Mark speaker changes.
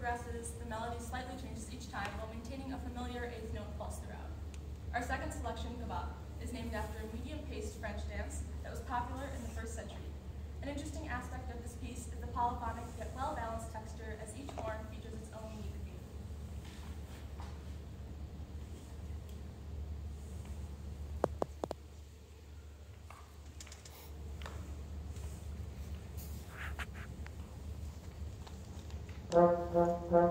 Speaker 1: progresses, the melody slightly changes each time while maintaining a familiar eighth note pulse throughout. Our second selection, Gavotte, is named after a medium-paced French dance that was popular in the first century. An interesting aspect of this piece is the polyphonic yet well Thank.